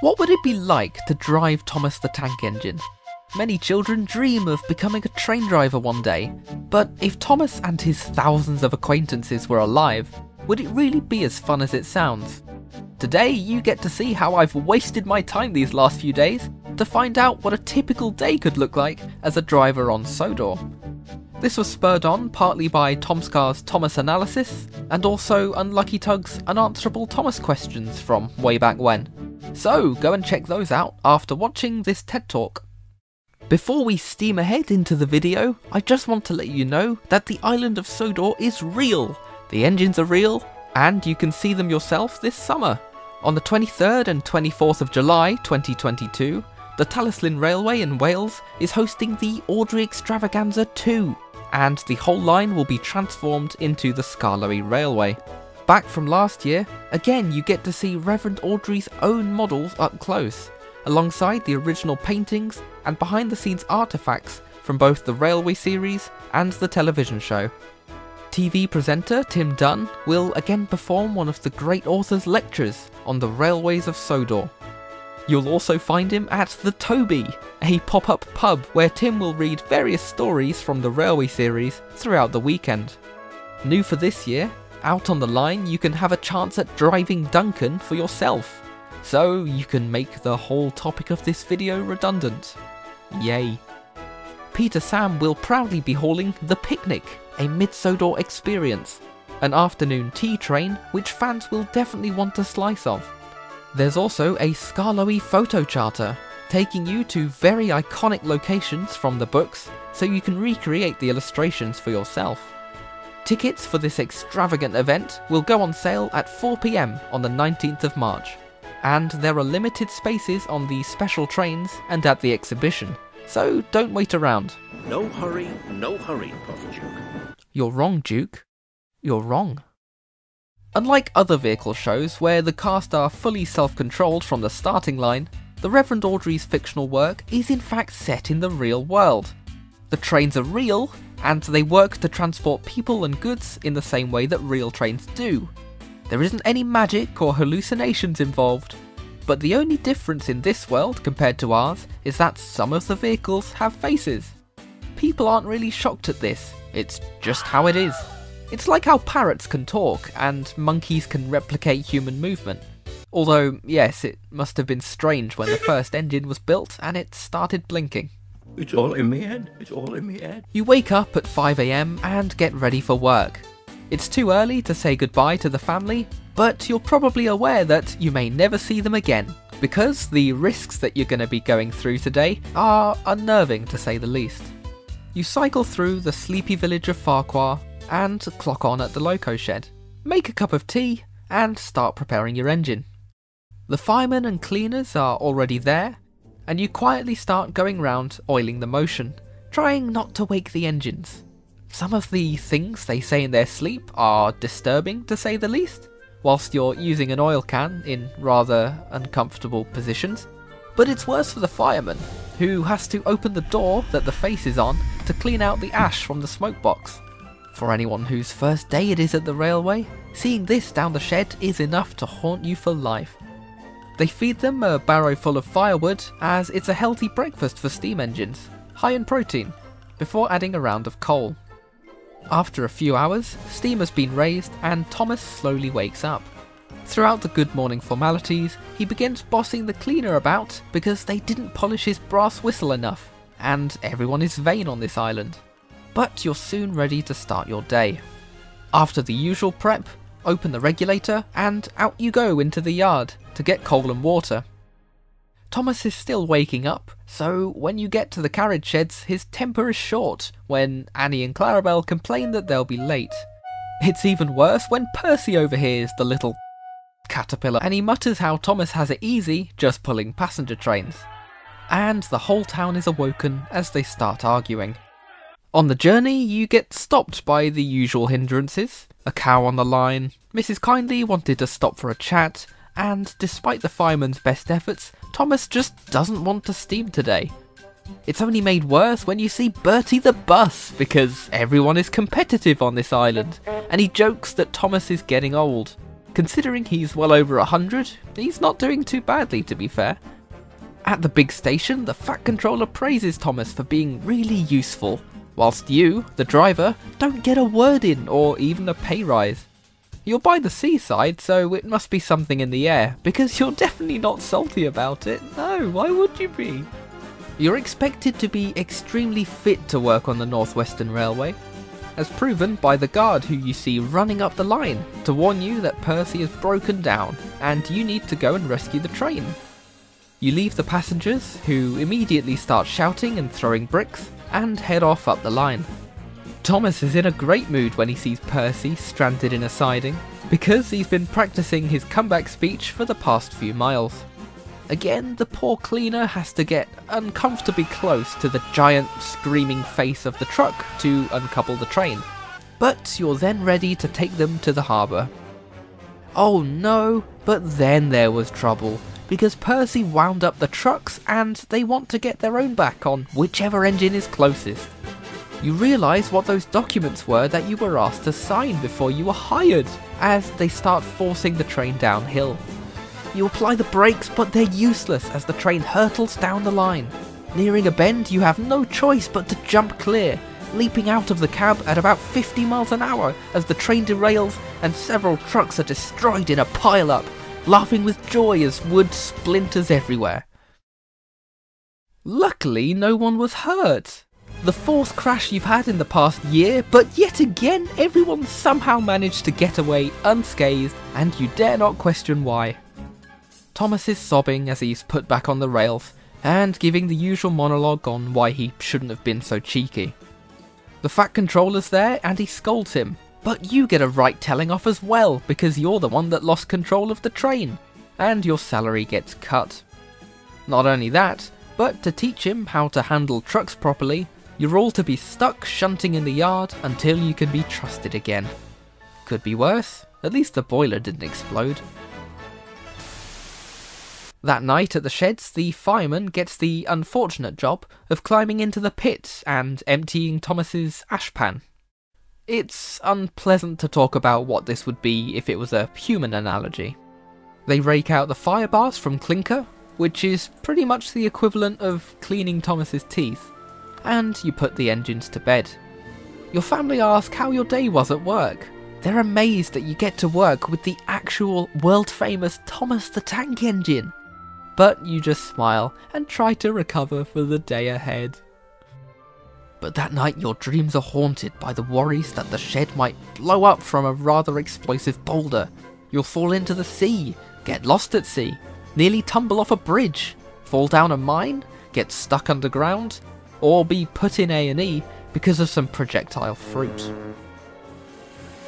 What would it be like to drive Thomas the Tank Engine? Many children dream of becoming a train driver one day, but if Thomas and his thousands of acquaintances were alive, would it really be as fun as it sounds? Today you get to see how I've wasted my time these last few days to find out what a typical day could look like as a driver on Sodor. This was spurred on partly by Tomska's Thomas analysis, and also Unlucky Tug's unanswerable Thomas questions from way back when. So go and check those out after watching this TED Talk. Before we steam ahead into the video, I just want to let you know that the island of Sodor is real. The engines are real, and you can see them yourself this summer. On the 23rd and 24th of July 2022, the Talyllyn Railway in Wales is hosting the Awdry Extravaganza 2, and the whole line will be transformed into the Skarloey Railway. Back from last year, again you get to see Reverend Awdry's own models up close, alongside the original paintings and behind the scenes artefacts from both the Railway series and the television show. TV presenter Tim Dunn will again perform one of the great author's lectures on the railways of Sodor. You'll also find him at The Toby, a pop up pub where Tim will read various stories from the Railway series throughout the weekend. New for this year, out on the line you can have a chance at driving Duncan for yourself, so you can make the whole topic of this video redundant. Yay. Peter Sam will proudly be hauling The Picnic, a mid-Sodor experience, an afternoon tea train which fans will definitely want a slice of. There's also a Skarloey photo charter, taking you to very iconic locations from the books so you can recreate the illustrations for yourself. Tickets for this extravagant event will go on sale at 4pm on the 19th of March, and there are limited spaces on the special trains and at the exhibition, so don't wait around. No hurry, no hurry, Puff Duke. You're wrong, Duke. You're wrong. Unlike other vehicle shows where the cast are fully self-controlled from the starting line, the Reverend Awdry's fictional work is in fact set in the real world. The trains are real, and they work to transport people and goods in the same way that real trains do. There isn't any magic or hallucinations involved, but the only difference in this world compared to ours is that some of the vehicles have faces. People aren't really shocked at this, it's just how it is. It's like how parrots can talk and monkeys can replicate human movement. Although, yes, it must have been strange when the first engine was built and it started blinking. It's all in my head. It's all in my head. You wake up at 5am and get ready for work. It's too early to say goodbye to the family, but you're probably aware that you may never see them again, because the risks that you're going to be going through today are unnerving to say the least. You cycle through the sleepy village of Farquhar and clock on at the loco shed, make a cup of tea, and start preparing your engine. The firemen and cleaners are already there, and you quietly start going round oiling the motion, trying not to wake the engines. Some of the things they say in their sleep are disturbing to say the least, whilst you're using an oil can in rather uncomfortable positions. But it's worse for the fireman, who has to open the door that the face is on to clean out the ash from the smoke box. For anyone whose first day it is at the railway, seeing this down the shed is enough to haunt you for life. They feed them a barrow full of firewood, as it's a healthy breakfast for steam engines, high in protein, before adding a round of coal. After a few hours, steam has been raised and Thomas slowly wakes up. Throughout the good morning formalities, he begins bossing the cleaner about because they didn't polish his brass whistle enough, and everyone is vain on this island. But you're soon ready to start your day. After the usual prep, open the regulator, and out you go into the yard to get coal and water. Thomas is still waking up, so when you get to the carriage sheds, his temper is short when Annie and Clarabel complain that they'll be late. It's even worse when Percy overhears the little caterpillar and he mutters how Thomas has it easy just pulling passenger trains. And the whole town is awoken as they start arguing. On the journey, you get stopped by the usual hindrances a cow on the line, Mrs. Kindly wanted to stop for a chat, and despite the fireman's best efforts, Thomas just doesn't want to steam today. It's only made worse when you see Bertie the bus, because everyone is competitive on this island, and he jokes that Thomas is getting old. Considering he's well over a hundred, he's not doing too badly to be fair. At the big station, the Fat Controller praises Thomas for being really useful, whilst you, the driver, don't get a word in or even a pay rise. You're by the seaside, so it must be something in the air, because you're definitely not salty about it. No, why would you be? You're expected to be extremely fit to work on the Northwestern Railway, as proven by the guard who you see running up the line to warn you that Percy has broken down and you need to go and rescue the train. You leave the passengers, who immediately start shouting and throwing bricks, and head off up the line. Thomas is in a great mood when he sees Percy stranded in a siding, because he's been practicing his comeback speech for the past few miles. Again, the poor cleaner has to get uncomfortably close to the giant screaming face of the truck to uncouple the train. But you're then ready to take them to the harbour. Oh no, but then there was trouble, because Percy wound up the trucks and they want to get their own back on whichever engine is closest. You realise what those documents were that you were asked to sign before you were hired, as they start forcing the train downhill. You apply the brakes, but they're useless as the train hurtles down the line. Nearing a bend, you have no choice but to jump clear, leaping out of the cab at about 50 miles an hour as the train derails and several trucks are destroyed in a pile-up, laughing with joy as wood splinters everywhere. Luckily, no one was hurt. The fourth crash you've had in the past year, but yet again, everyone somehow managed to get away unscathed, and you dare not question why. Thomas is sobbing as he's put back on the rails, and giving the usual monologue on why he shouldn't have been so cheeky. The Fat Controller's there, and he scolds him, but you get a right telling off as well, because you're the one that lost control of the train, and your salary gets cut. Not only that, but to teach him how to handle trucks properly, you're all to be stuck shunting in the yard until you can be trusted again. Could be worse, at least the boiler didn't explode. That night at the sheds, the fireman gets the unfortunate job of climbing into the pit and emptying Thomas's ashpan. It's unpleasant to talk about what this would be if it was a human analogy. They rake out the fire bars from clinker, which is pretty much the equivalent of cleaning Thomas's teeth, and you put the engines to bed. Your family ask how your day was at work. They're amazed that you get to work with the actual world famous Thomas the Tank Engine but you just smile and try to recover for the day ahead. But that night your dreams are haunted by the worries that the shed might blow up from a rather explosive boulder. You'll fall into the sea, get lost at sea, nearly tumble off a bridge, fall down a mine, get stuck underground, or be put in A&E because of some projectile fruit.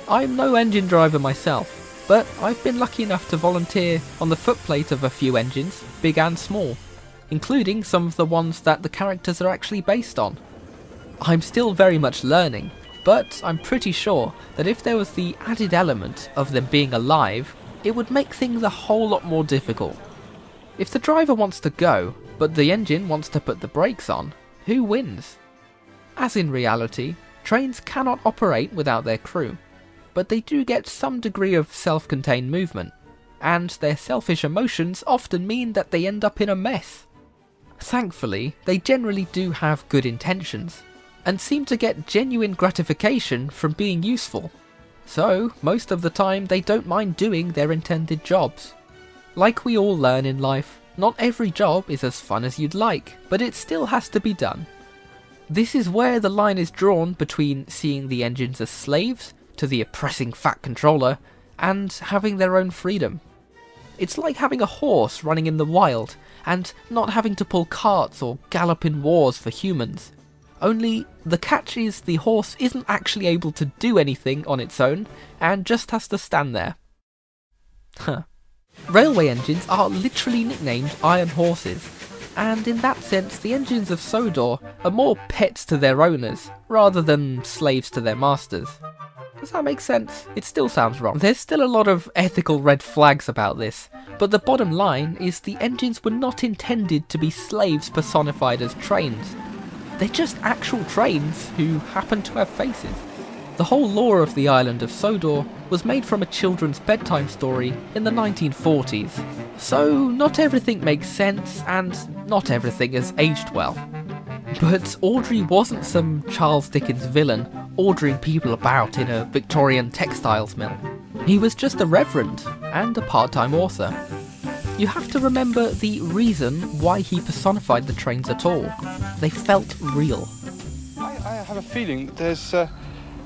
I'm no engine driver myself, but I've been lucky enough to volunteer on the footplate of a few engines, big and small, including some of the ones that the characters are actually based on. I'm still very much learning, but I'm pretty sure that if there was the added element of them being alive, it would make things a whole lot more difficult. If the driver wants to go, but the engine wants to put the brakes on, who wins? As in reality, trains cannot operate without their crew, but they do get some degree of self-contained movement, and their selfish emotions often mean that they end up in a mess. Thankfully, they generally do have good intentions, and seem to get genuine gratification from being useful. So, most of the time they don't mind doing their intended jobs. Like we all learn in life, not every job is as fun as you'd like, but it still has to be done. This is where the line is drawn between seeing the engines as slaves to the oppressing Fat Controller, and having their own freedom. It's like having a horse running in the wild, and not having to pull carts or gallop in wars for humans. Only the catch is the horse isn't actually able to do anything on its own, and just has to stand there. Huh. Railway engines are literally nicknamed iron horses, and in that sense the engines of Sodor are more pets to their owners, rather than slaves to their masters. Does that make sense? It still sounds wrong. There's still a lot of ethical red flags about this, but the bottom line is the engines were not intended to be slaves personified as trains. They're just actual trains who happen to have faces. The whole lore of the island of Sodor was made from a children's bedtime story in the 1940s, so not everything makes sense and not everything has aged well. But Awdry wasn't some Charles Dickens villain ordering people about in a Victorian textiles mill. He was just a reverend and a part time author. You have to remember the reason why he personified the trains at all. They felt real. I, I have a feeling there's, uh,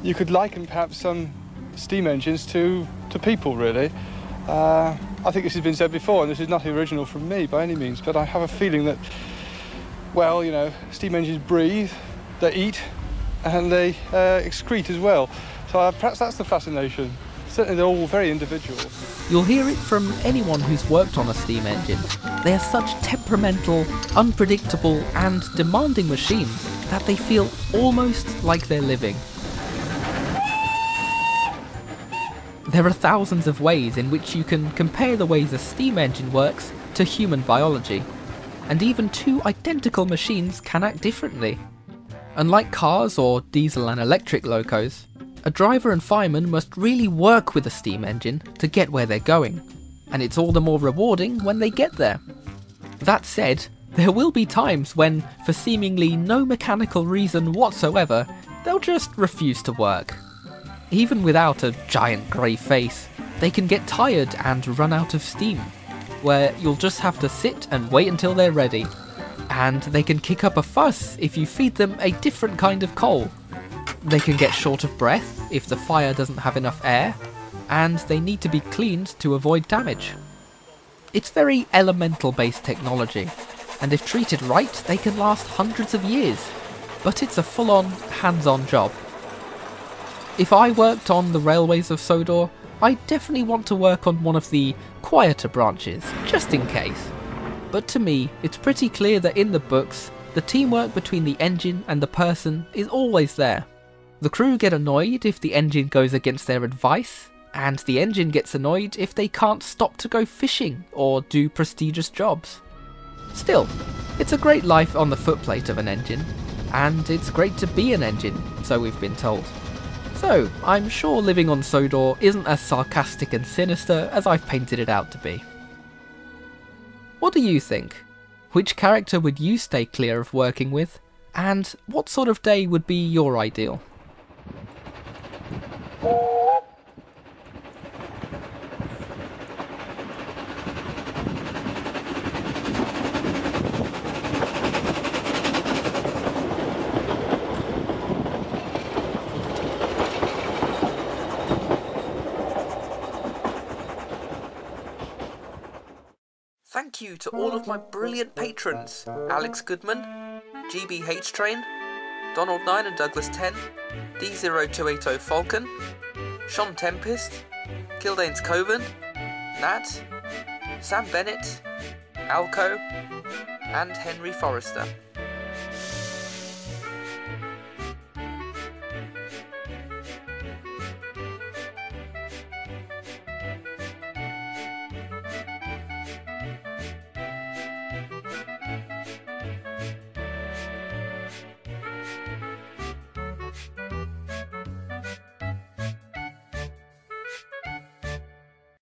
you could liken perhaps some steam engines to, to people, really. Uh, I think this has been said before, and this is nothing original from me by any means, but I have a feeling that, well, you know, steam engines breathe, they eat, and they uh, excrete as well. So uh, perhaps that's the fascination. Certainly, they're all very individual. You'll hear it from anyone who's worked on a steam engine. They are such temperamental, unpredictable, and demanding machines that they feel almost like they're living. There are thousands of ways in which you can compare the ways a steam engine works to human biology, and even two identical machines can act differently. Unlike cars or diesel and electric locos, a driver and fireman must really work with a steam engine to get where they're going, and it's all the more rewarding when they get there. That said, there will be times when, for seemingly no mechanical reason whatsoever, they'll just refuse to work. Even without a giant grey face, they can get tired and run out of steam, where you'll just have to sit and wait until they're ready. And they can kick up a fuss if you feed them a different kind of coal. They can get short of breath if the fire doesn't have enough air, and they need to be cleaned to avoid damage. It's very elemental based technology, and if treated right, they can last hundreds of years, but it's a full on, hands on job. If I worked on the railways of Sodor, I'd definitely want to work on one of the quieter branches, just in case. But to me, it's pretty clear that in the books, the teamwork between the engine and the person is always there. The crew get annoyed if the engine goes against their advice, and the engine gets annoyed if they can't stop to go fishing or do prestigious jobs. Still, it's a great life on the footplate of an engine, and it's great to be an engine, so we've been told. So, I'm sure living on Sodor isn't as sarcastic and sinister as I've painted it out to be. What do you think? Which character would you stay clear of working with? And what sort of day would be your ideal? Thank you to all of my brilliant patrons Alex Goodman, GBH Train, Donald 9 and Douglas 10, D0280 Falcon, Sean Tempest, Kildane's Coven, Nat, Sam Bennett, Alco, and Henry Forrester.